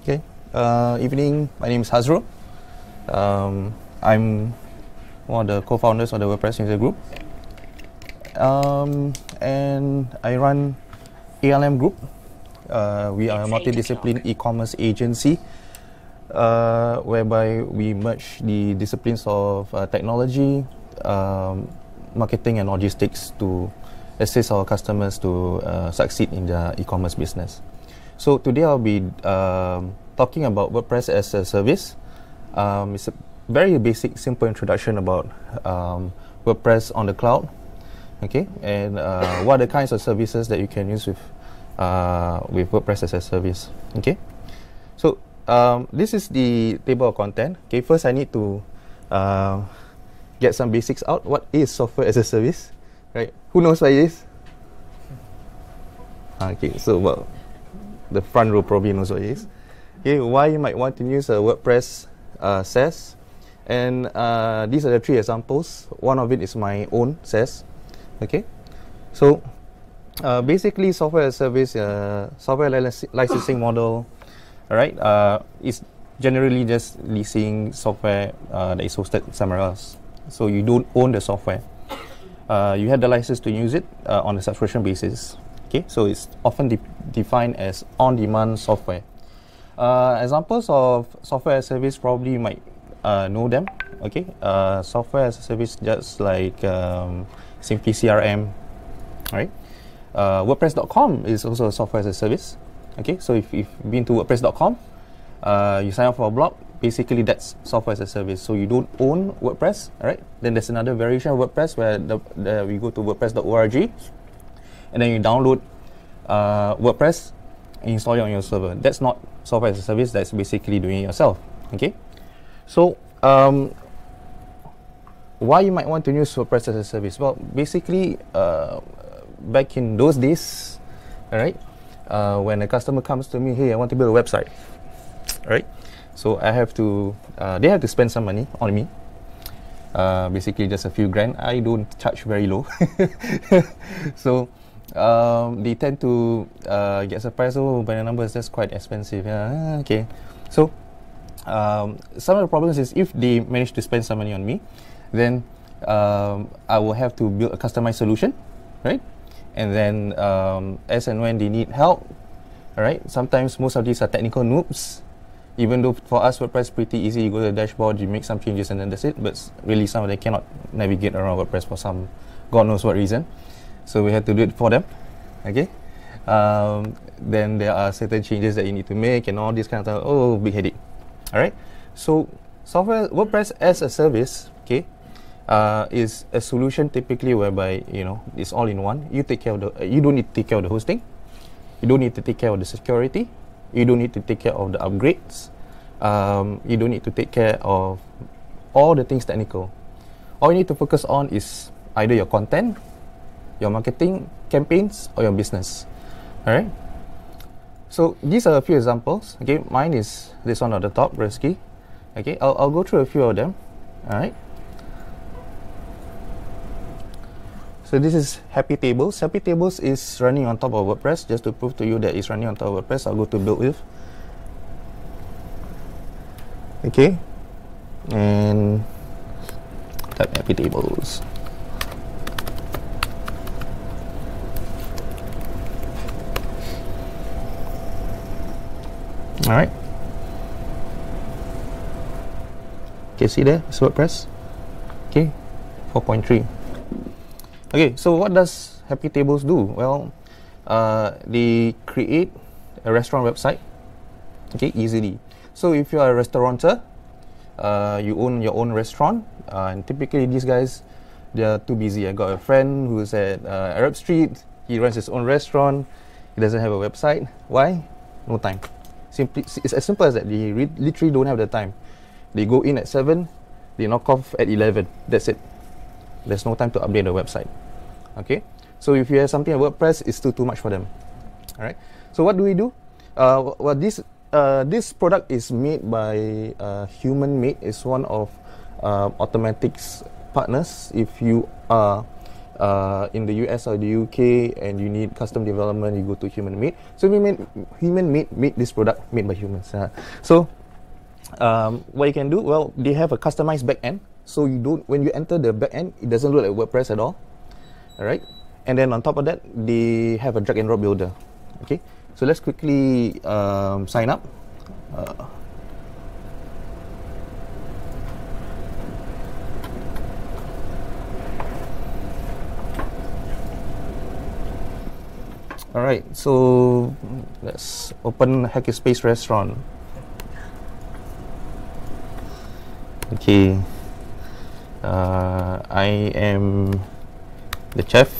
Okay. Uh, evening. My name is Hazrul. Um, I'm one of the co-founders of the WordPress user group. Um, and I run ALM Group. Uh, we are a multidiscipline e-commerce agency uh, whereby we merge the disciplines of uh, technology, um, marketing, and logistics to assist our customers to uh, succeed in their e-commerce business. So today I'll be um, talking about WordPress as a service. Um, it's a very basic, simple introduction about um, WordPress on the cloud. Okay, and uh, what are the kinds of services that you can use with uh, with WordPress as a service? Okay, so um, this is the table of content. Okay, first I need to uh, get some basics out. What is software as a service? Right? Who knows what it is? Okay, so well, the front row probably knows what it is. Okay, why you might want to use a WordPress uh, SaaS, and uh, these are the three examples. One of it is my own SaaS. Okay, so uh, basically, software as service, uh, software licensing model, all right, uh, is generally just leasing software uh, that is hosted somewhere else. So you don't own the software. Uh, you have the license to use it uh, on a subscription basis. Okay, so it's often de defined as on-demand software. Uh, examples of software as a service probably you might uh, know them. Okay, uh, software as a service just like um, Simply CRM, right? Uh, WordPress.com is also a software as a service. Okay, so if you've been to WordPress.com, uh, you sign up for a blog. Basically, that's software as a service. So you don't own WordPress, right? Then there's another variation of WordPress where the, the, we go to WordPress.org, and then you download uh, WordPress and install it on your server. That's not software as a service. That's basically doing it yourself. Okay, so um, why you might want to use WordPress as a service? Well, basically, uh, back in those days, all right, uh, when a customer comes to me, hey, I want to build a website, all right. So I have to, uh, they have to spend some money on me. Uh, basically, just a few grand. I don't charge very low, so um, they tend to uh, get surprised. Oh, by the numbers, that's quite expensive. Yeah, ah, okay. So um, some of the problems is if they manage to spend some money on me, then um, I will have to build a customized solution, right? And then um, as and when they need help, all right. Sometimes most of these are technical noobs. Even though for us WordPress pretty easy, you go to the dashboard, you make some changes, and then that's it. But really, some of them cannot navigate around WordPress for some God knows what reason. So we had to do it for them. Okay. Um, then there are certain changes that you need to make and all this kind of stuff. Oh, big headache. All right. So software WordPress as a service, okay, uh, is a solution typically whereby you know it's all in one. You take care of the. Uh, you don't need to take care of the hosting. You don't need to take care of the security. You don't need to take care of the upgrades. Um, you don't need to take care of all the things technical. All you need to focus on is either your content, your marketing campaigns, or your business. All right. So these are a few examples. Okay, mine is this one at the top, risky. Okay, I'll, I'll go through a few of them. All right. So this is Happy Tables. Happy Tables is running on top of WordPress. Just to prove to you that it's running on top of WordPress, I'll go to BuiltWith. Okay. And type Happy Tables. Alright. Okay, see there? It's WordPress. Okay. 4.3. Okay, so what does Happy Tables do? Well, uh, they create a restaurant website, okay, easily. So if you are a restaurateur, uh, you own your own restaurant, uh, and typically these guys, they are too busy. I got a friend who's at uh, Arab Street. He runs his own restaurant. He doesn't have a website. Why? No time. Simply, it's as simple as that. They re- literally don't have the time. They go in at seven, they knock off at eleven. That's it. There's no time to update the website. Okay, so if you have something at WordPress, it's still too much for them. All right. So what do we do? Uh, well, this uh, this product is made by uh, Human Made. It's one of uh, Automattic's partners. If you are uh, in the US or the UK and you need custom development, you go to Human Made. So we made Human Made made this product made by humans. Uh, so um, what you can do, well, they have a customized backend. So you don't when you enter the backend, it doesn't look like WordPress at all. All right, and then on top of that, they have a drag and drop builder. Okay, so let's quickly um, sign up. Uh, All right, so let's open Hackerspace restaurant. Okay, uh, I am the chef,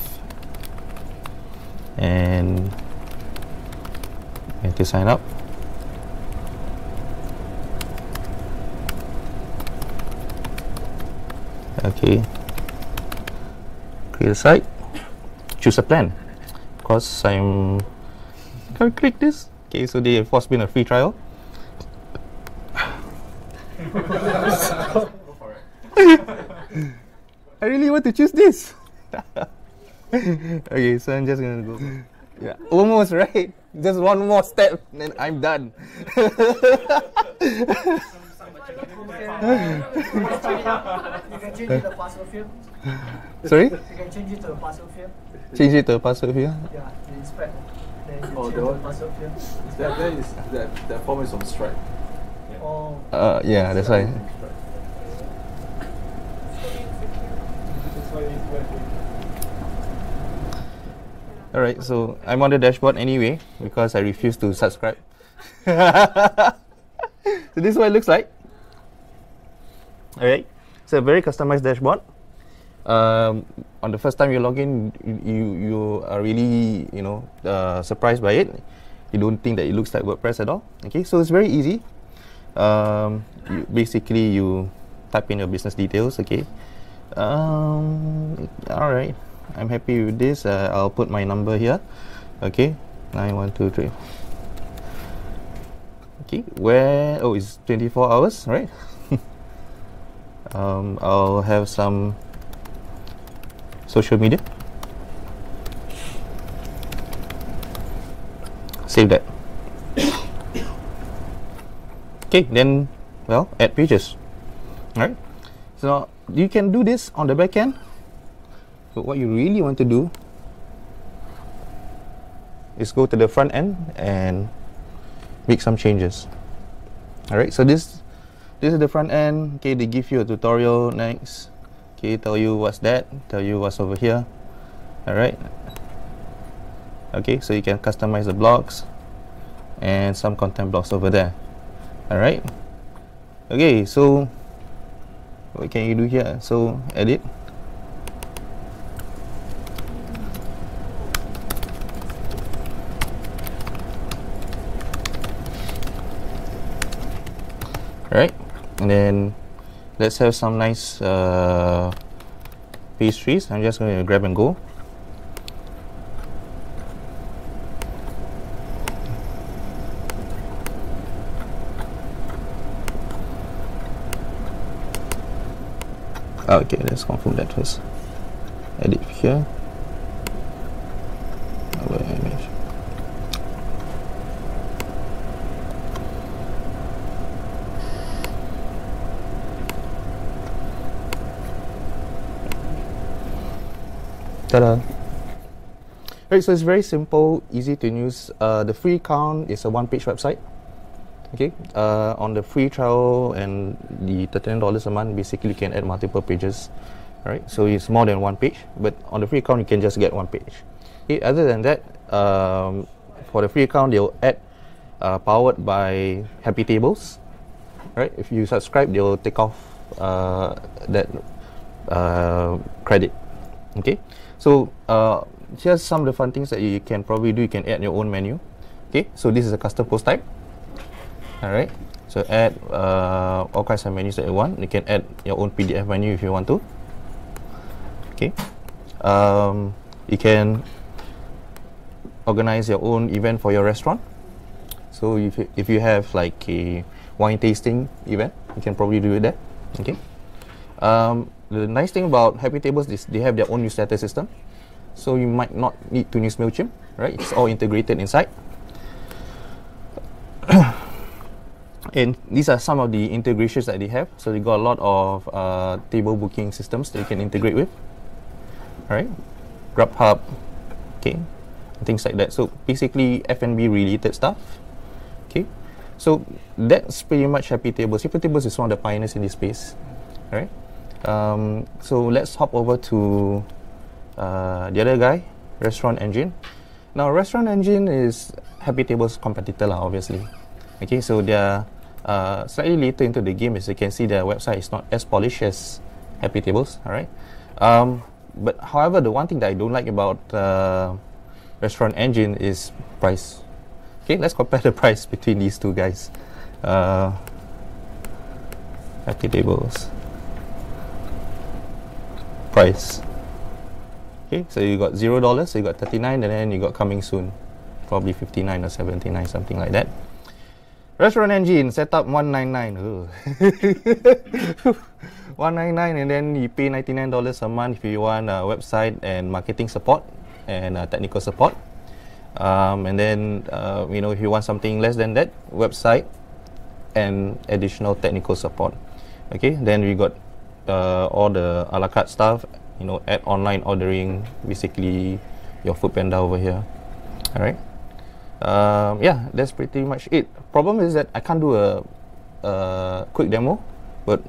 and I have to sign up. Okay, create a site, choose a plan course I'm gonna click this. Okay, so they have forced me a free trial. I really want to choose this. okay, so I'm just gonna go. Yeah, almost right. Just one more step, and I'm done. you can change it to the password field. Sorry? You can change it to the password field. Change it to a password here. Yeah, you inspect. Then you Oh, change the one- password field. That, that is that that form is on Stripe. Oh, Uh, yeah, that's why. Alright, so I'm on the dashboard anyway because I refuse to subscribe. so this is what it looks like. Alright, it's a very customized dashboard. Um, on the first time you log in, you you, are really you know uh, surprised by it. You don't think that it looks like WordPress at all. Okay, so it's very easy. Um, you, basically, you type in your business details. Okay. Um, all right. I'm happy with this. Uh, I'll put my number here. Okay. Nine one two three. Okay. Where? Oh, it's 24 hours, right? um, I'll have some social media. Save that. okay, then, well, add pages. Alright. So you can do this on the back end. But what you really want to do is go to the front end and make some changes. Alright, so this this is the front end. Okay, they give you a tutorial next. Okay, tell you what's that, tell you what's over here. Alright. Okay, so you can customize the blocks and some content blocks over there. Alright. Okay, so what can you do here? So edit. all right and then let's have some nice uh, pastries. I'm just going to grab and go. Okay, let's confirm that first. Edit here. Ta-da! Right, so it's very simple, easy to use. Uh, the free account is a one-page website. Okay, uh, on the free trial and the thirteen dollars a month, basically you can add multiple pages. Right, so it's more than one page, but on the free account you can just get one page. Okay, other than that, um, for the free account they'll add uh, powered by Happy Tables. Right, if you subscribe, they'll take off uh, that uh, credit. Okay, so uh, here's some fun things that you can probably do. You can add your own menu. Okay, so this is a custom post type. All right, so add uh, all kinds of menus that you want. You can add your own PDF menu if you want to. Okay, um, you can organize your own event for your restaurant. So if you, if you have like a wine tasting event, you can probably do it there. Okay. Um, the nice thing about Happy Tables is they have their own newsletter system. So you might not need to use MailChimp, right? It's all integrated inside. and these are some of the integrations that they have. So they got a lot of uh, table booking systems that you can integrate with. All right, GrubHub, okay, things like that. So basically F&B related stuff. Okay, so that's pretty much Happy Tables. Happy Tables is one of the pioneers in this space. All right. Um, so let's hop over to uh, the other guy, Restaurant Engine. Now, Restaurant Engine is Happy Tables competitor, lah, obviously. Okay, so they're uh, slightly later into the game. As you can see, their website is not as polished as Happy Tables. All right. Um, but however, the one thing that I don't like about uh, Restaurant Engine is price. Okay, let's compare the price between these two guys. Uh, Happy Tables price. Okay, so you got zero dollars, so you got 39, and then you got coming soon, probably 59 or 79, something like that. Restaurant Engine set up 199. Ugh. 199 and then you pay $99 a month if you want a website and marketing support and uh, technical support. Um, and then, uh, you know, if you want something less than that, website and additional technical support. Okay, then we got uh, all the a la carte stuff, you know, add online ordering, basically your food panda over here. All right. Um, yeah, that's pretty much it. Problem is that I can't do a, a quick demo, but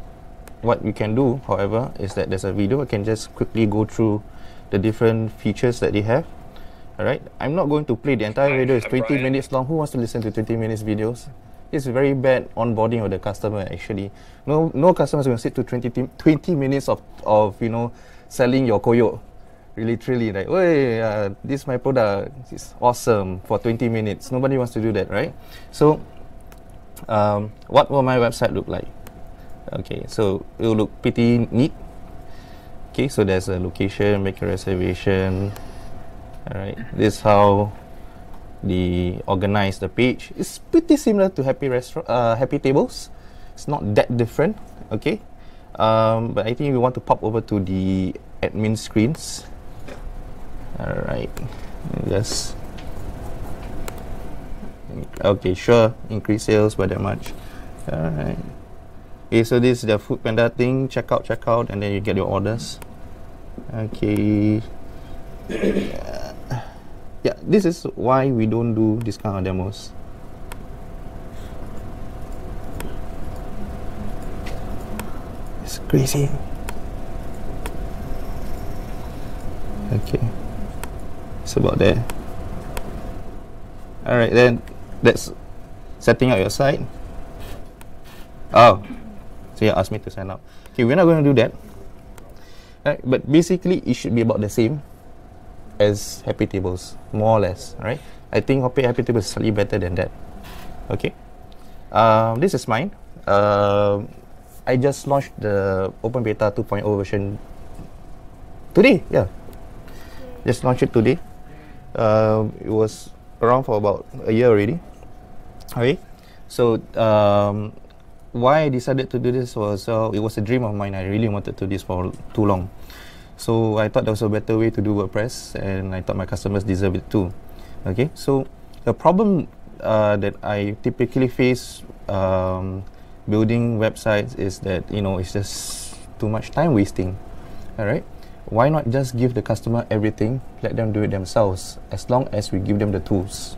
what we can do, however, is that there's a video. I can just quickly go through the different features that they have. All right. I'm not going to play the entire video. It's 20 minutes long. Who wants to listen to 20 minutes videos? It's very bad onboarding of the customer actually. No no customers to sit to 20, 20 minutes of, of you know selling your koyo. Really truly like, hey, uh, this my product is awesome for 20 minutes. Nobody wants to do that, right? So um, what will my website look like? Okay, so it will look pretty neat. Okay, so there's a location, make a reservation. All right, this is how the organize the page. It's pretty similar to Happy Restaurant, uh, Happy Tables. It's not that different, okay. Um, but I think we want to pop over to the admin screens. All right, yes. Okay, sure. Increase sales by that much. All right. Okay, so this is the Food Panda thing. Check out, check out, and then you get your orders. Okay. yeah, this is why we don't do this kind of demos. It's crazy. Okay. It's about there. Alright, then that's setting up your site. Oh, so you asked me to sign up. Okay, we're not going to do that. Right, but basically, it should be about the same as Happy Tables, more or less, right? I think Happy, Happy Tables is slightly better than that. Okay. Um, this is mine. Uh, I just launched the Open Beta 2.0 version today. Yeah, just launched it today. Uh, it was around for about a year already. Okay. So um, why I decided to do this was uh, it was a dream of mine. I really wanted to do this for too long. So I thought there was a better way to do WordPress, and I thought my customers deserve it too. Okay, so the problem uh, that I typically face um, building websites is that you know it's just too much time wasting. All right, why not just give the customer everything, let them do it themselves, as long as we give them the tools.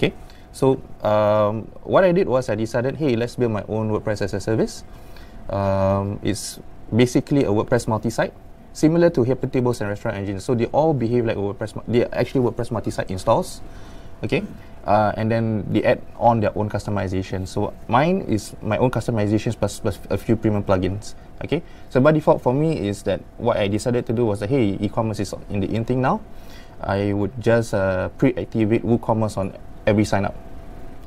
Okay, so um, what I did was I decided, hey, let's build my own WordPress as a service. Um, it's basically a WordPress multi-site similar to Happy Tables and Restaurant engines. So they all behave like WordPress. They actually WordPress multi-site installs, okay, uh, and then they add on their own customization. So mine is my own customizations plus, plus a few premium plugins. Okay, so by default for me is that what I decided to do was that hey, e-commerce is in the in thing now. I would just uh, pre-activate WooCommerce on every sign up.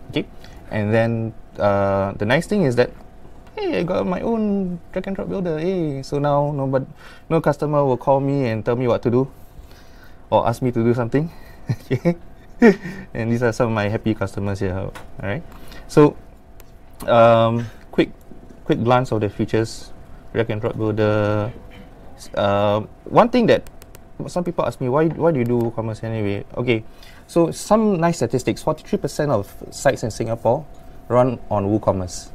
Okay, and then uh, the nice thing is that hey, I got my own drag and drop builder. Hey, so now no, but no customer will call me and tell me what to do or ask me to do something. and these are some of my happy customers here. All right, so um, quick quick glance of the features. drag and drop builder. Uh, one thing that some people ask me why why do you do WooCommerce anyway? Okay, so some nice statistics: forty three percent of sites in Singapore run on WooCommerce,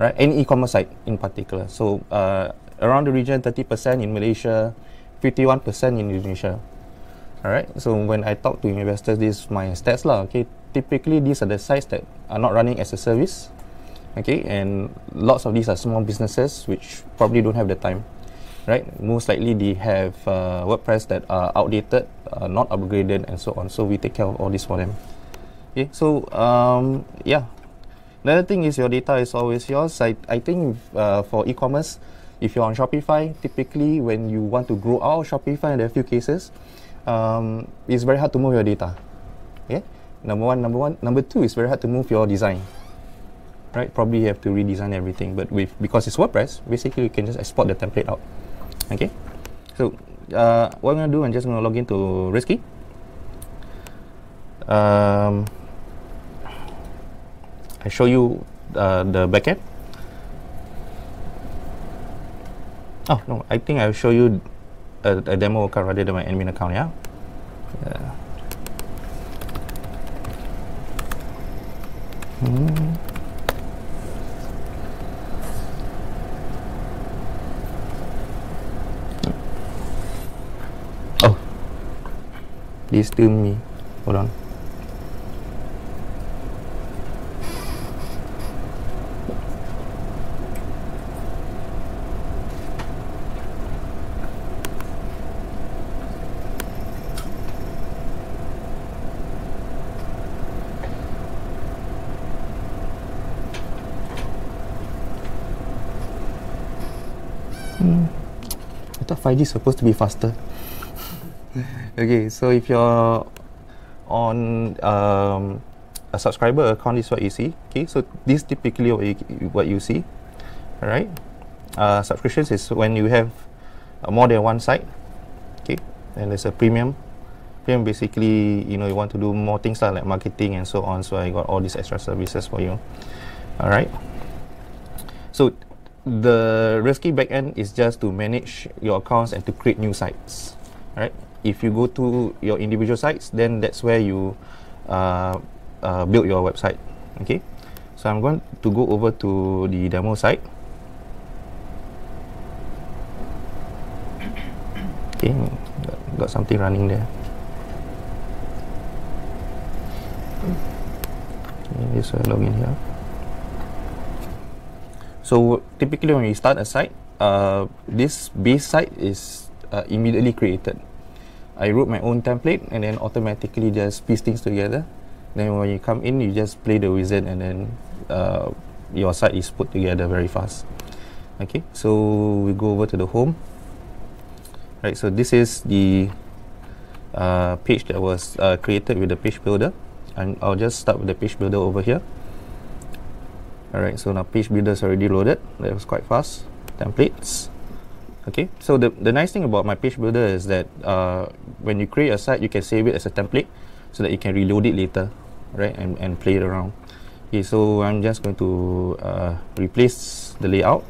right? Any e-commerce site in particular. So uh, around the region, thirty percent in Malaysia, fifty one percent in Indonesia. All right. So when I talk to investors, this is my stats lah. Okay. Typically, these are the sites that are not running as a service. Okay, and lots of these are small businesses which probably don't have the time right? Most likely they have uh, WordPress that are outdated, uh, not upgraded, and so on. So we take care of all this for them. Okay, so um, yeah. Another thing is your data is always yours. I, I think uh, for e-commerce, if you're on Shopify, typically when you want to grow out Shopify, in a few cases, um, it's very hard to move your data. Okay, number one, number one, number two, it's very hard to move your design right? Probably you have to redesign everything, but with because it's WordPress, basically you can just export the template out. Okay, so uh, what I'm gonna do, I'm just gonna log into Risky. Um, I show you uh, the backend. Oh no, I think I'll show you a, a demo account rather than my admin account. Yeah. yeah. Hmm. Oh, this still me. Hold on. 5G is supposed to be faster. okay, so if you're on um, a subscriber account, this is what you see. Okay, so this typically what you, what you see. All right, uh, subscriptions is when you have uh, more than one site. Okay, and there's a premium. Premium basically, you know, you want to do more things like marketing and so on. So I got all these extra services for you. All right. So the risky backend is just to manage your accounts and to create new sites. Right if you go to your individual sites, then that's where you uh, uh, build your website. Okay, so I'm going to go over to the demo site. Okay, got, got something running there. Okay, so log in here. So typically when we start a site, uh, this base site is uh, immediately created. I wrote my own template and then automatically just piece things together. Then when you come in, you just play the wizard and then uh, your site is put together very fast. Okay, so we go over to the home. Right, so this is the uh, page that was uh, created with the page builder. And I'll just start with the page builder over here. Alright, so now page builder is already loaded. That was quite fast. Templates. Okay, so the, the nice thing about my page builder is that uh, when you create a site, you can save it as a template so that you can reload it later, right, and, and play it around. Okay, so I'm just going to uh, replace the layout.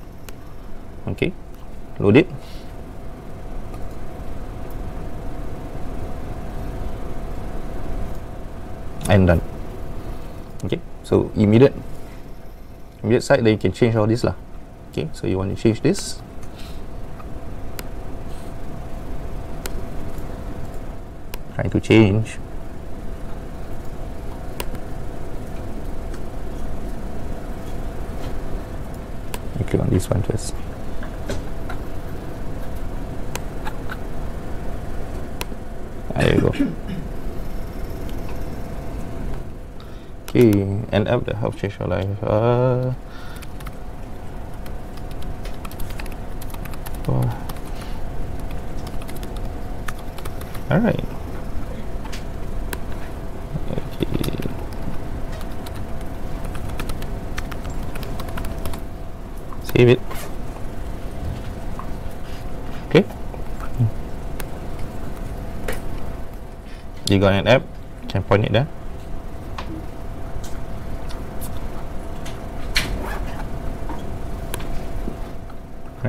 Okay, load it. And done. Okay, so immediate immediate side then you can change all this lah. Okay, so you want to change this. trying to change click on this one first there you go okay and app that help change your life. Uh, oh. all right save it. Okay. You got an app? Can point it there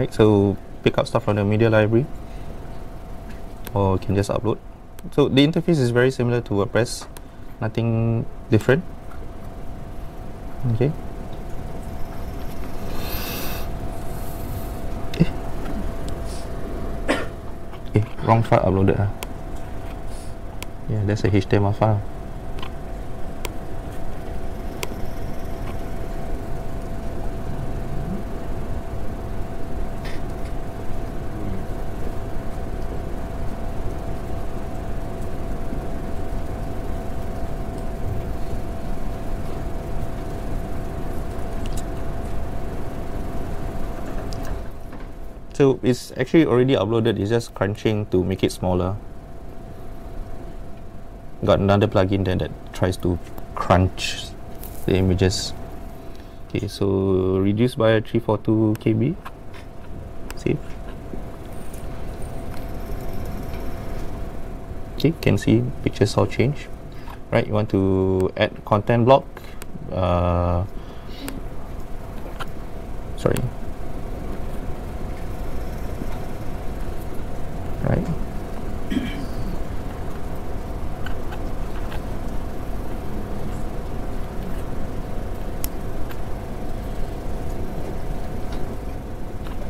Right, so pick up stuff from the media library, or you can just upload. So the interface is very similar to WordPress, nothing different. Okay. Eh, eh wrong file uploaded. Ah. Yeah, that's a HTML file. So it's actually already uploaded, it's just crunching to make it smaller. Got another plugin there that tries to crunch the images. Okay, so reduce by 342 KB. Save. Okay, can see pictures all change. Right, you want to add content block. Uh, sorry, right?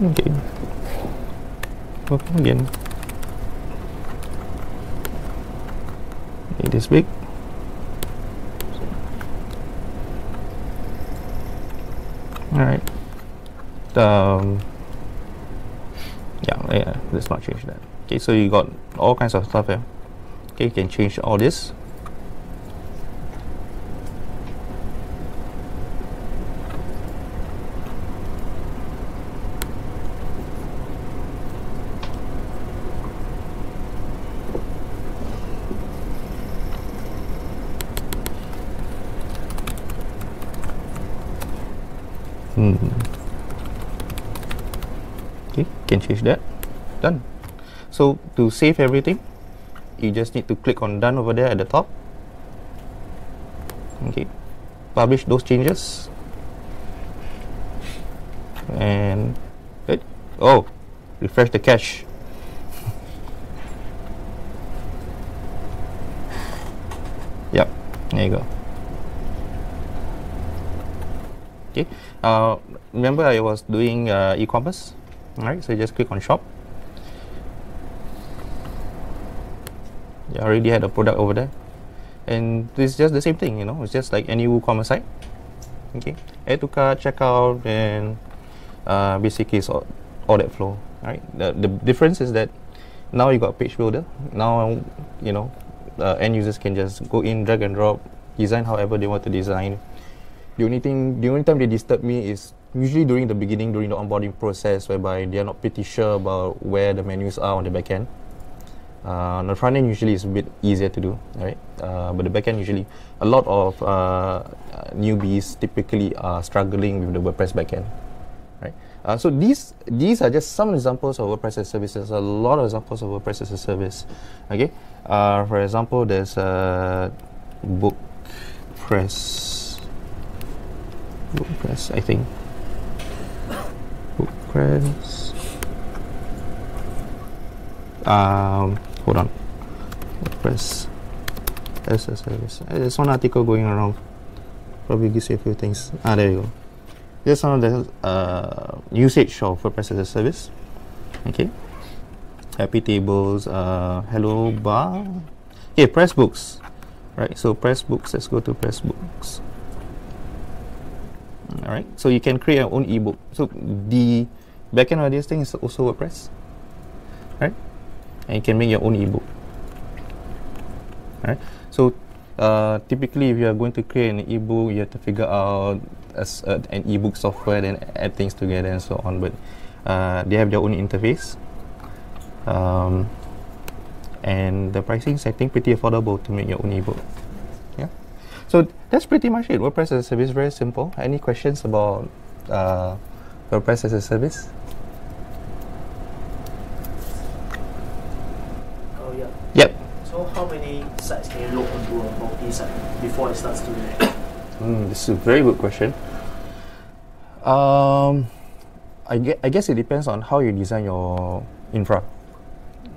Okay. Open again. Make this big. Alright. Um yeah, yeah, let's not change that. Okay, so you got all kinds of stuff here. Okay, you can change all this. Hmm. Okay, can change that. Done. So to save everything, you just need to click on done over there at the top. Okay, publish those changes. And good. Oh, refresh the cache. yep, there you go. Okay. Uh, remember I was doing uh, e-commerce. All right, so just click on shop. You already had a product over there, and is just the same thing. You know, it's just like any WooCommerce site. Okay, add to cart, checkout, and uh, basically it's all, all that flow. Right. The the difference is that now you got page builder. Now you know uh, end users can just go in, drag and drop, design however they want to design the only thing the only time they disturb me is usually during the beginning during the onboarding process whereby they are not pretty sure about where the menus are on the back end. Uh, the front end usually is a bit easier to do right? Uh, but the back end usually a lot of uh, newbies typically are struggling with the WordPress backend right? Uh, so these these are just some examples of WordPress as a service. There's a lot of examples of WordPress as a service okay? Uh, for example there's a book press. WordPress, I think. WordPress. Um, hold on. press as a service. There's one article going around. Probably gives you a few things. Ah, there you go. Here's some of the uh, usage of WordPress as a service. Okay. Happy tables. Uh, hello bar. Okay, Pressbooks Right. So Pressbooks Let's go to Pressbooks all right so you can create your own ebook. So the backend of this thing is also WordPress. Right and you can make your own ebook. All right so uh, typically if you are going to create an ebook you have to figure out as uh, an ebook software then add things together and so on. But uh, they have their own interface. Um, and the pricing is I think pretty affordable to make your own ebook so that's pretty much it. WordPress as a service, very simple. Any questions about uh, WordPress as a service? Oh yeah. Yep. So how many sites can you load onto a multi-site before it starts to react? Mm, this is a very good question. Um, I, gue- I guess it depends on how you design your infra.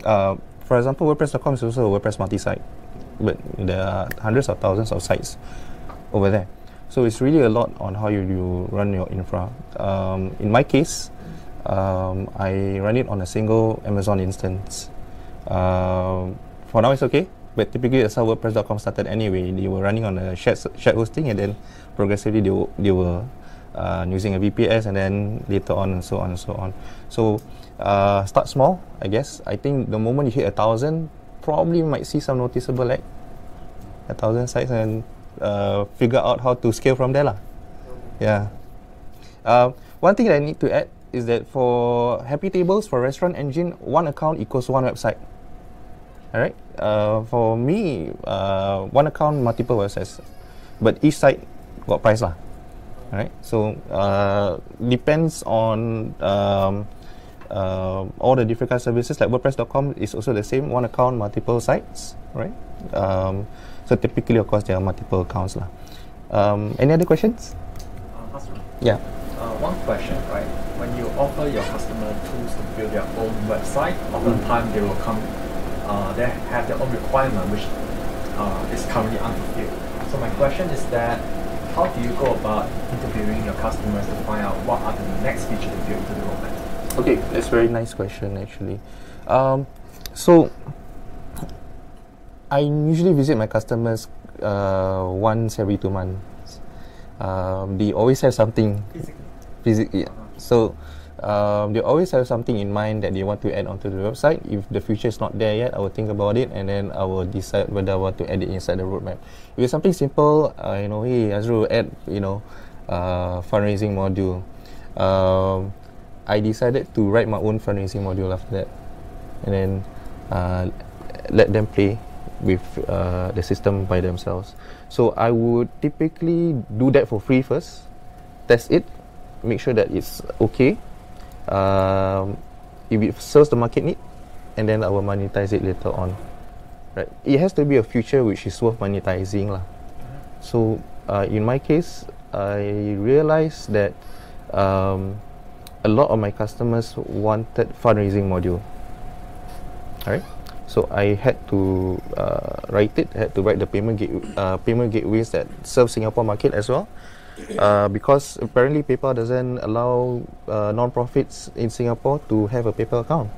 Uh, for example, WordPress.com is also a WordPress multi-site, but there are hundreds of thousands of sites over there. So it's really a lot on how you, you run your infra. Um, in my case, um, I run it on a single Amazon instance. Um, for now, it's okay. But typically, that's how WordPress.com started anyway. They were running on a shared, shared hosting, and then progressively they, w- they were uh, using a VPS, and then later on, and so on and so on. So, uh, start small, I guess. I think the moment you hit a thousand, probably might see some noticeable lag. A thousand sites, and uh, figure out how to scale from there, lah. Yeah. Uh, one thing that I need to add is that for Happy Tables for Restaurant Engine, one account equals one website. Alright. Uh, for me, uh, one account, multiple websites, but each site got price lah. Alright. So uh, depends on um, uh, all the different kind of services. Like WordPress.com is also the same. One account, multiple sites. Right. Um, so typically, of course, there are multiple accounts lah. Um, any other questions? Uh, Yeah. uh, one question, right? When you offer your customer tools to build their own website, oftentimes they will come, uh, they have their own requirement which uh, is currently unfulfilled. So my question is that how do you go about interviewing your customers to find out what are the next features to build into the roadmap? Okay, that's a very nice question actually. Um, so I usually visit my customers uh, once every two months. Um, they always have something physically. So um, they always have something in mind that they want to add onto the website. If the future is not there yet, I will think about it and then I will decide whether I want to add it inside the roadmap. If it's something simple, uh, you know, hey Azrul, add you know, uh, fundraising module. Um, I decided to write my own fundraising module after that, and then uh, let them play with uh, the system by themselves. So I would typically do that for free first, test it, make sure that it's okay. Um, if it serves the market need, and then I will monetize it later on. Right? It has to be a feature which is worth monetizing, lah. So uh, in my case, I realized that um, a lot of my customers wanted fundraising module. Alright, so I had to uh, write it. I Had to write the payment gate, uh, payment gateways that serve Singapore market as well. Uh, because apparently PayPal doesn't allow uh, non-profits in Singapore to have a PayPal account.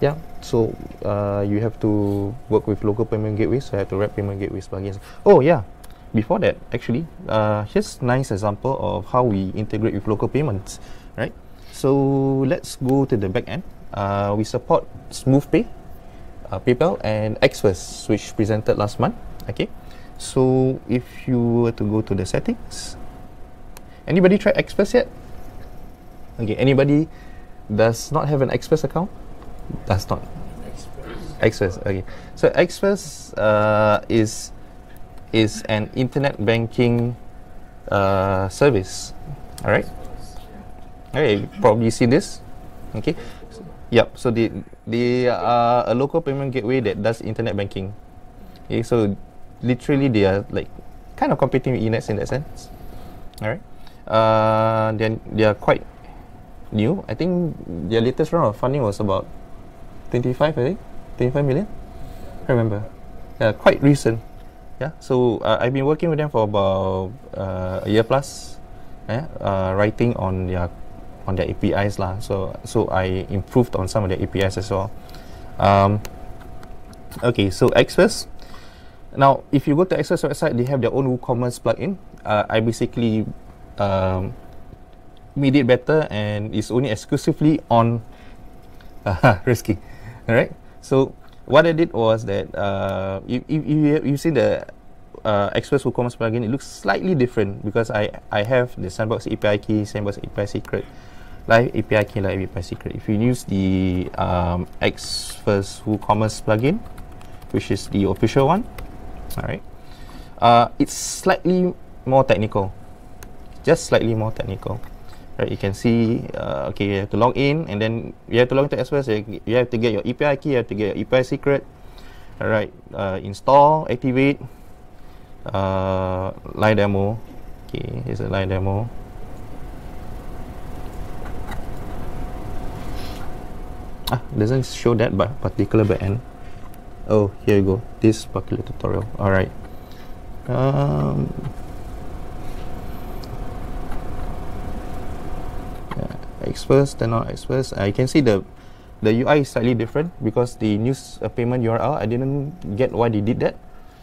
Yeah, so uh, you have to work with local payment gateways. So I have to write payment gateways plugins. Oh yeah, before that actually, uh, here's nice example of how we integrate with local payments, right? So let's go to the back end. Uh, we support SmoovPay, uh, PayPal, and Xfers, which presented last month. Okay, so if you were to go to the settings, anybody try Xfers yet? Okay, anybody does not have an Xfers account? Does not. Xfers. Okay. So Xfers uh, is is an internet banking uh, service. All right. You Probably see this. Okay. Yep. So they are a local payment gateway that does internet banking. Okay. So literally they are like kind of competing with Enet in that sense. All right. Uh, then they are quite new. I think their latest round of funding was about 25, I think. 25 million? I remember. Yeah, quite recent. Yeah, so uh, I've been working with them for about uh, a year plus. Yeah, uh, writing on their on their APIs lah. So so I improved on some of their APIs as well. Um, okay, so Xfers. Now, if you go to Xfers website, they have their own WooCommerce plugin. Uh, I basically um, made it better and it's only exclusively on uh, risky. All right. So what I did was that uh, if, if you you see the uh, Xfers WooCommerce plugin, it looks slightly different because I I have the Sandbox API key, Sandbox API secret, Live API key, Live API secret. If you use the um, Xfers WooCommerce plugin, which is the official one, all right, uh, it's slightly more technical, just slightly more technical. Right, you can see, uh, okay, you have to log in and then you have to log into Xfers. You, you have to get your API key, you have to get your API secret. All right, uh, install, activate, uh, live demo. Okay, here's a live demo. Ah doesn't show that but particular backend. Oh, here you go. This particular tutorial. All right. Um, turn on Xfers. Uh, you can see the the UI is slightly different because the news uh, payment URL. I didn't get why they did that.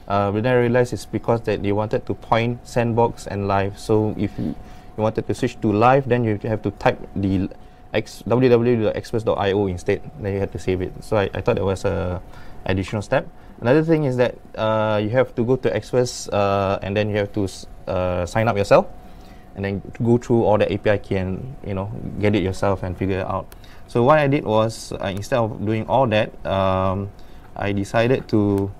Uh, but then I realized it's because that they wanted to point sandbox and live. So if you, you wanted to switch to live, then you have to type the www.xfers.io instead. Then you have to save it. So I, I thought that was a additional step. Another thing is that uh, you have to go to Xfers uh, and then you have to uh, sign up yourself and then go through all the API key and you know get it yourself and figure it out. So what I did was uh, instead of doing all that, um, I decided to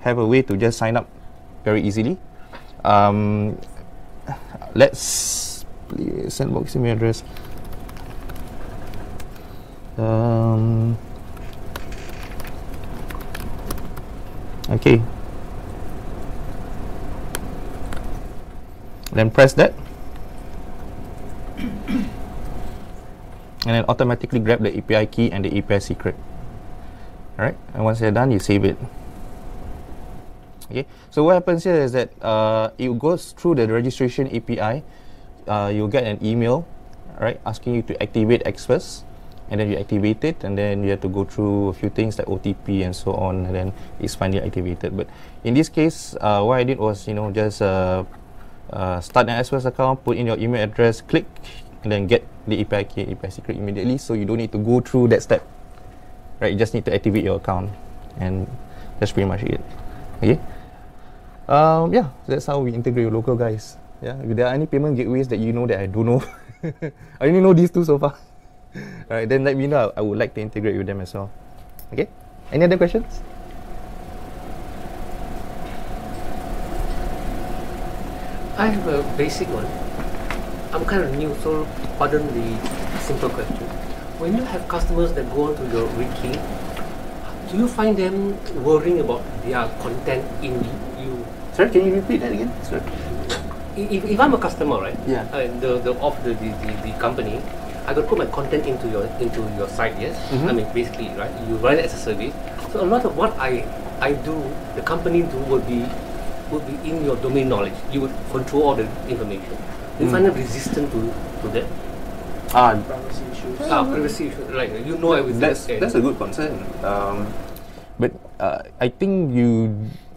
have a way to just sign up very easily. Um, let's please sandbox email address. Um, okay. Then press that. and then automatically grab the API key and the API secret. Alright, and once you're done, you save it. Okay, so what happens here is that uh, it goes through the registration API. Uh, you'll get an email, right, asking you to activate Xfers, and then you activate it, and then you have to go through a few things like OTP and so on, and then it's finally activated. But in this case, uh, what I did was, you know, just uh, uh, start an Xfers account, put in your email address, click, and then get the API key, API secret immediately. So you don't need to go through that step, right? You just need to activate your account, and that's pretty much it. Okay. Um, yeah, that's how we integrate with local guys. Yeah, if there are any payment gateways that you know that I don't know, I only know these two so far. Alright, then let me know. I would like to integrate with them as well. Okay. Any other questions? I have a basic one. I'm kind of new, so pardon the simple question. When you have customers that go onto your wiki, do you find them worrying about their content in you? Sorry, can you repeat that again? Sorry. If, if I'm a customer, right? Yeah. Uh, the the of the, the, the, the company, I got to put my content into your into your site. Yes. Mhm. I mean, basically, right? You run it as a service. So a lot of what I I do, the company do would be would be in your domain knowledge. You would control all the information. Do you Mm. find them resistant to to that? Ah, privacy issues. Ah, privacy issue, like you know everything. that's that's a good concern. Um, but uh, I think you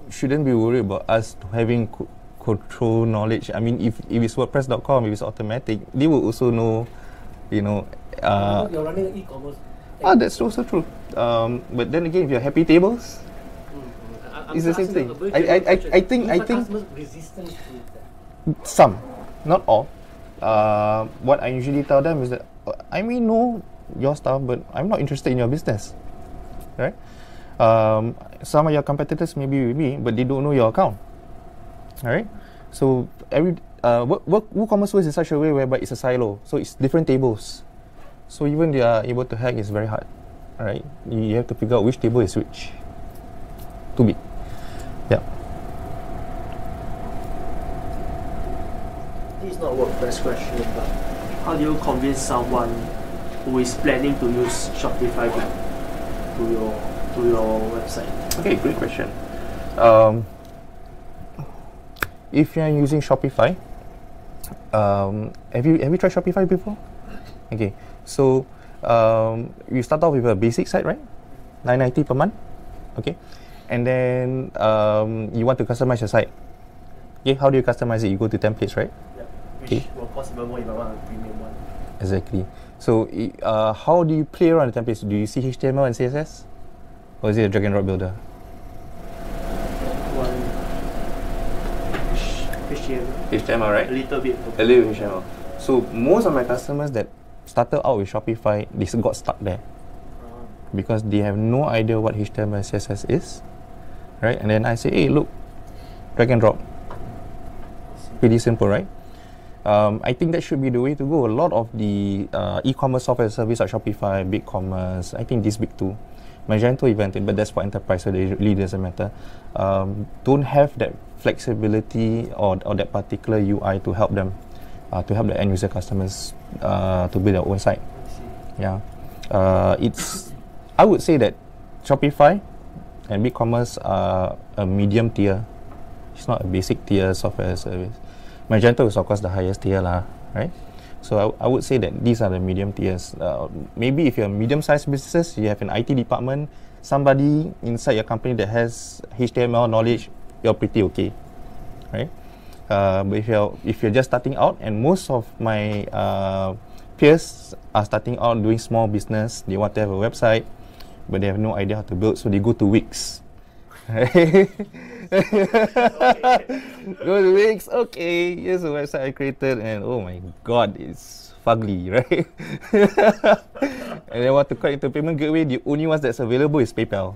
shouldn't be worried about us having co- control knowledge. I mean, if if it's WordPress.com, if it's Automattic, they will also know, you know. Uh, You're running an e-commerce. ah, that's also true. Um, but then again, if you're Happytables, Mm, It's the same thing. I- I- I- I think- I think- some, not all. Uh, what I usually tell them is that uh, I may know your stuff, but I'm not interested in your business, right? Um, some of your competitors may be with me, but they don't know your account. All right. So every uh, work, work, WooCommerce works in such a way whereby it's a silo, so it's different tables. So even they are able to hack is very hard. All right. You you have to figure out which table is which. Too big. Yeah. This is not a WordPress question, but how do you convince someone who is planning to use Shopify to, to your to your website? Okay, great question. Um, if you are using Shopify, um, have you have you tried Shopify before? Okay, so um, you start off with a basic site, right? Nine ninety per month. Okay, and then um, you want to customize your site. Okay, how do you customize it? You go to templates, right? Yeah. Which Okay. will cost even more if I want a premium one. Exactly. So, uh, how do you play around the templates? Do you see HTML and CSS, or is it a drag and drop builder? One H- HTML. Right? A little bit. A little HTML. So most of my customers that started out with Shopify, they got stuck there Ah. because they have no idea what HTML and CSS is, right? And then I say, hey, look, drag and drop. Pretty simple, right? Um, I think that should be the way to go. A lot of the uh, e-commerce software service like Shopify, BigCommerce, I think this big too. Magento invented, but that's for enterprise, so it really doesn't matter. Um, don't have that flexibility or, or that particular UI to help them, uh, to help the end user customers uh, to build their own site. Yeah, uh, it's I would say that Shopify and BigCommerce are a medium tier. It's not a basic tier software service. Magento is of course the highest tier lah, right? So I, I would say that these are the medium tiers. Uh, maybe if you're a medium-sized business, you have an IT department, somebody inside your company that has HTML knowledge, you're pretty okay, right? Uh, but if you're if you're just starting out, and most of my uh, peers are starting out doing small business, they want to have a website, but they have no idea how to build, so they go to Wix. To Wix, okay, here's a website I created, and oh my god, it's fugly, right? and then want to connect into payment gateway, the only ones that's available is PayPal.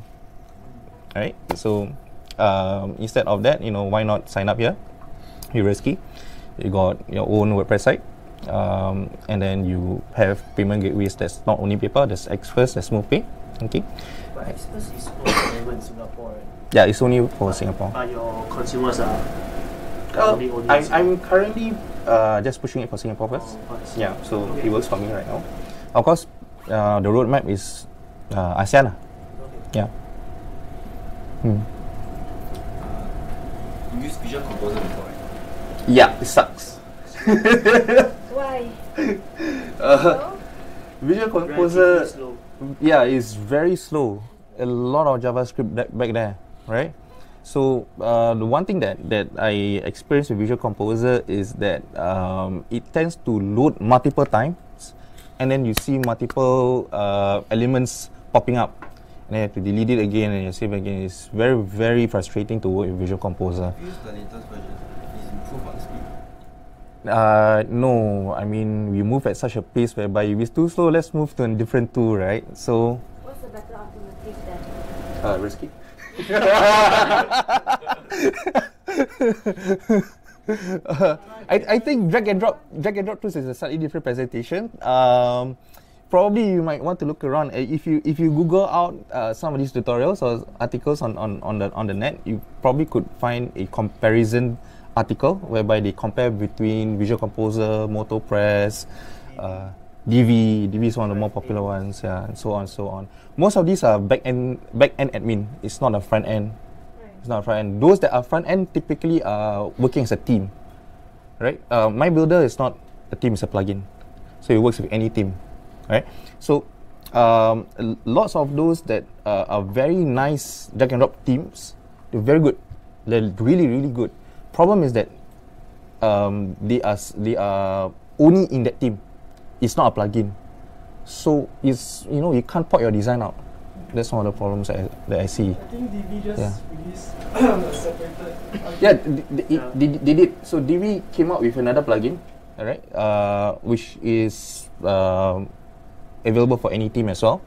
Right? So um, instead of that, you know, why not sign up here? You Reski. You got your own WordPress site. Um, and then you have payment gateways that's not only PayPal, there's Xfers, there's SmoovPay. Okay. But Xfers is not available in Singapore? Yeah, it's only for Singapore. But your consumers are Uh, currently only I'm, I'm currently uh, just pushing it for Singapore first. Oh, Yeah, so Okay. it works for me right now. Of course, uh, the roadmap is uh, ASEAN. Okay. Yeah. Hmm. You use Visual Composer before, right? Yeah, it sucks. Why? uh, No? Visual Relatively Composer, slow. yeah, it's very slow. A lot of JavaScript back there, right? So uh, the one thing that, that I experienced with Visual Composer is that um, it tends to load multiple times, and then you see multiple uh, elements popping up, and then you have to delete it again and you save again. It's very very frustrating to work with Visual Composer. Use the latest version. Is improved on speed. Uh, no, I mean we move at such a pace whereby if it's too slow, let's move to a different tool, right? So, What's the better alternative then? uh, Reski. I, I think drag and drop drag and drop tools is a slightly different presentation. Um, probably you might want to look around Uh, if you if you Google out uh, some of these tutorials or articles on, on, on the on the net, you probably could find a comparison article whereby they compare between Visual Composer, MotoPress, uh, Divi. Divi is one of the more popular ones, yeah, and so on and so on. Most of these are back end back end admin. It's not a front end. It's not a front end. Those that are front end typically are working as a team, right? Uh, my builder is not a team; it's a plugin, so it works with any team, right? So um, lots of those that uh, are very nice drag and drop teams, they're very good. They're really really good. Problem is that um, they are they are only in that team. It's not a plugin, so it's you know you can't port your design out. That's one of the problems that I, that I see. I think Divi just Yeah. released a separated. Yeah, they, Yeah. they, did. So Divi came out with another plugin, alright, uh, which is um, available for any team as well.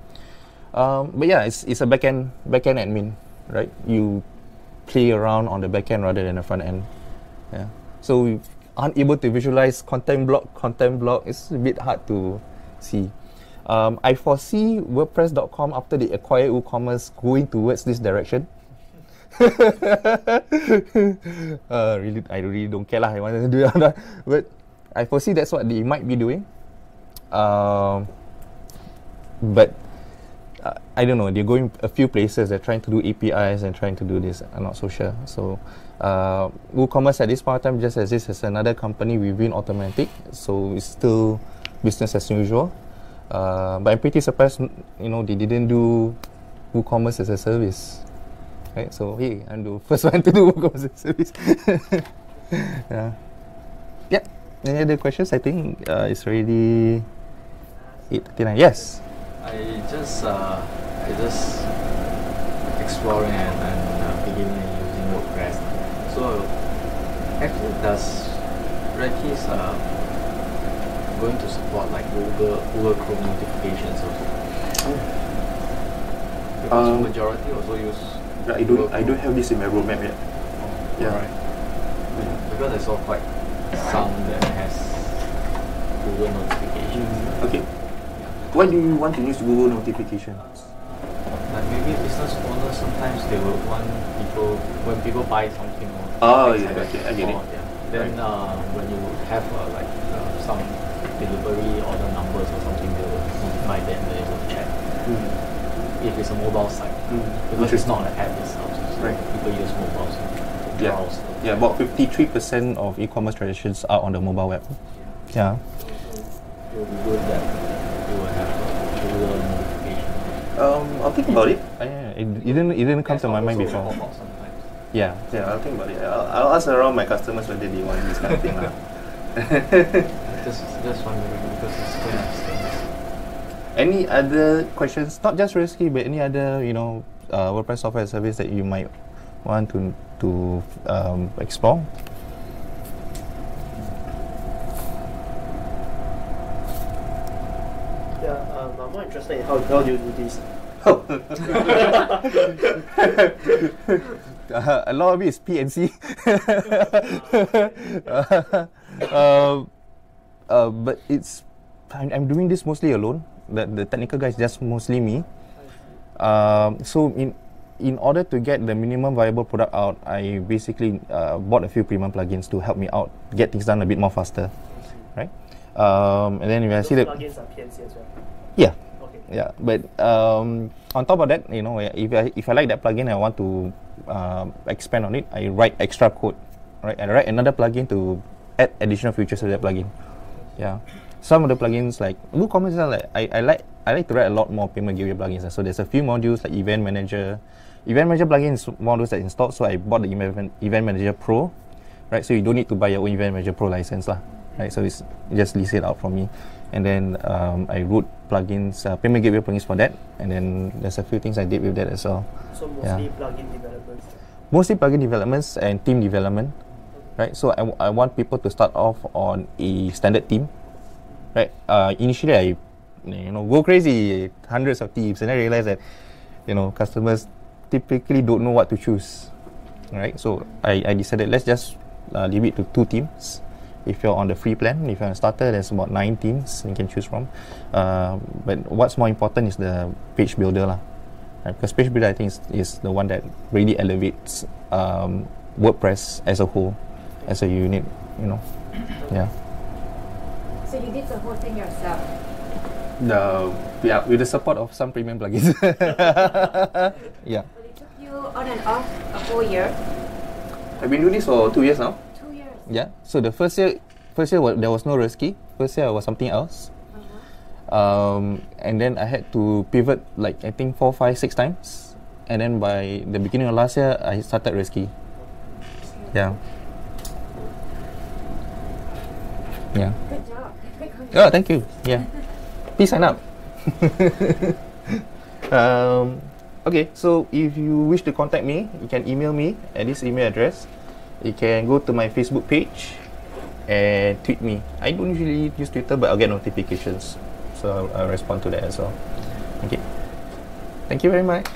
Um, but yeah, it's, it's a backend backend admin, right? You play around on the backend rather than the front end. Yeah. So we to visualize content block, content block. It's a bit hard to see. Um, I foresee WordPress.com after they acquire WooCommerce going towards this direction. uh, really, I really don't care lah. I want to do it, but I foresee that's what they might be doing. Um, but uh, I don't know. They're going a few places. They're trying to do APIs and trying to do this. I'm not so sure. So, uh, WooCommerce at this point in time just this as another company within Automattic. So it's still business as usual. Uh, but I'm pretty surprised. You know, they didn't do WooCommerce as a service. Right. So hey, I'm the first one to do WooCommerce as a service. yeah. Yep. Any other questions? I think uh, it's already eight thirty nine. Yes. I just uh, I just exploring and, and uh, beginning using WordPress. So actually, does Reski uh, going to support like Google Google Chrome notifications also? Because Um, majority also use. Yeah, I don't I don't have this in my roadmap yet. Yeah. Alright. Because I saw quite some that has Google notifications. Okay. Why do you want to use Google notifications? Business owners sometimes they will want people when people buy something or Oh, yeah, like okay, I get it. yeah. Then uh, when you have uh, like uh, some delivery order numbers or something, they will notify them. They will check. if it's a mobile site Mm. because it's not an app itself. So Right. People use mobiles Yeah. browse. Yeah, about 53% of e-commerce transactions are on the mobile web. Yeah. It will be good that you will have a regular notification. Um, I'll think about it. Yeah, it, it didn't it didn't come to my mind before. pop out sometimes. Yeah, yeah, I'll think about it. I'll, I'll ask around my customers whether they want this kind of thing lah. Just just wondering because it's going to stay. Any other questions? Not just Reski, but any other you know uh, WordPress software service that you might want to to um, explore? Yeah, um, I'm more interested in how, how do you do this. Uh, a lot of it is PNC. uh, uh, but it's I'm, I'm doing this mostly alone. The, the technical guy is just mostly me. Um, so in in order to get the minimum viable product out, I basically uh, bought a few premium plugins to help me out get things done a bit more faster, right? Um, and then if I see the plugins are PNC as well. yeah. Yeah, but um, on top of that, you know, if I if I like that plugin, I want to um, expand on it. I write extra code, right? I write another plugin to add additional features to that plugin. Yeah, some of the plugins like WooCommerce, are like I, I like I like to write a lot more payment gateway plugins. So there's a few modules like Event Manager. Event Manager plugin is one of those that installed, so I bought the Event Event Manager Pro, right? So you don't need to buy your own Event Manager Pro license lah, right? So it's just list it out for me, and then um, I wrote plugins, uh, payment gateway plugins for that, and then there's a few things I did with that as well. So Yeah. mostly plugin developments. Mostly plugin developments and team development, right? So I, w- I want people to start off on a standard team, right? Uh, initially I, you know, go crazy, hundreds of teams, and I realized that, you know, customers typically don't know what to choose, right? So I, I decided let's just uh, leave it to two teams. If you're on the free plan, if you're a starter, there's about nine teams you can choose from. Uh, but what's more important is the page builder lah. Right? Because page builder I think is, is the one that really elevates um, WordPress as a whole, as a unit, you know. Yeah. So you did the whole thing yourself. No, yeah, with the support of some premium plugins. yeah. But it took you on and off a whole year. I've been doing this for two years now. Yeah. So the first year, first year there was no Reski. First year I was something else. Uh-huh. Um, and then I had to pivot like I think four, five, six times. And then by the beginning of last year, I started Reski. Yeah. Yeah. Good job. Oh, thank you. Yeah. Please sign up. um, okay, so if you wish to contact me, you can email me at this email address. You can go to my Facebook page and tweet me. I don't usually use Twitter, but I'll get notifications. So I'll, I'll respond to that as well. Okay. Thank you very much.